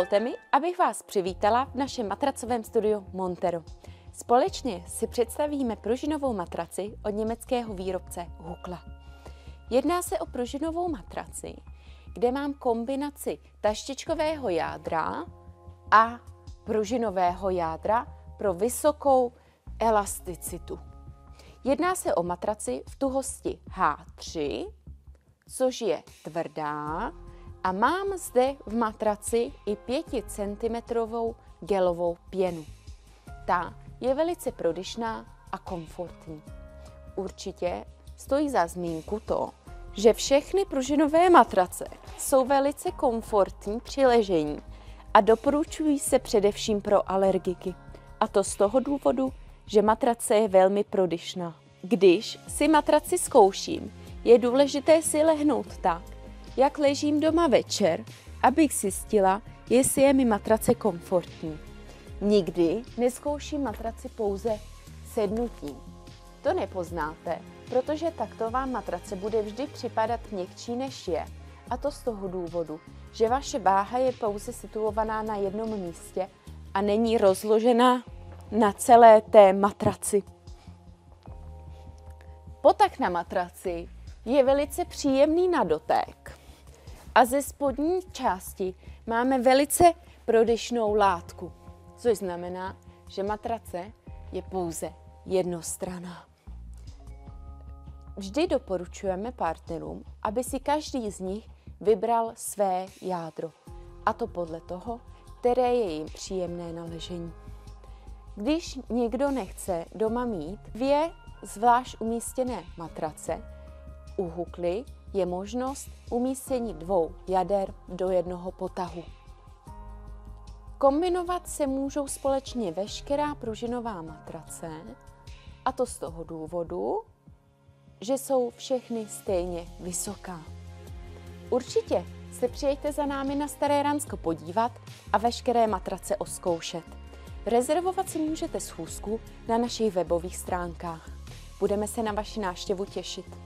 Dovolte mi, abych vás přivítala v našem matracovém studiu Montero. Společně si představíme pružinovou matraci od německého výrobce Hukla. Jedná se o pružinovou matraci, kde mám kombinaci taštičkového jádra a pružinového jádra pro vysokou elasticitu. Jedná se o matraci v tuhosti H3, což je tvrdá, a mám zde v matraci i 5 cm gelovou pěnu. Ta je velice prodyšná a komfortní. Určitě stojí za zmínku to, že všechny pružinové matrace jsou velice komfortní při ležení a doporučují se především pro alergiky. A to z toho důvodu, že matrace je velmi prodyšná. Když si matraci zkouším, je důležité si lehnout tak, jak ležím doma večer, abych zjistila, jestli je mi matrace komfortní. Nikdy neskouším matraci pouze sednutím. To nepoznáte, protože takto vám matrace bude vždy připadat měkčí než je. A to z toho důvodu, že vaše váha je pouze situovaná na jednom místě a není rozložena na celé té matraci. Potak na matraci je velice příjemný na dotek a ze spodní části máme velice prodyšnou látku, což znamená, že matrace je pouze jednostraná. Vždy doporučujeme partnerům, aby si každý z nich vybral své jádro, a to podle toho, které je jim příjemné na ležení. Když někdo nechce doma mít dvě zvlášť umístěné matrace, u hukly je možnost umístění dvou jader do jednoho potahu. Kombinovat se můžou společně veškerá pružinová matrace, a to z toho důvodu, že jsou všechny stejně vysoká. Určitě se přijďte za námi na Staré Ransko podívat a veškeré matrace oskoušet. Rezervovat si můžete schůzku na našich webových stránkách. Budeme se na vaši návštěvu těšit.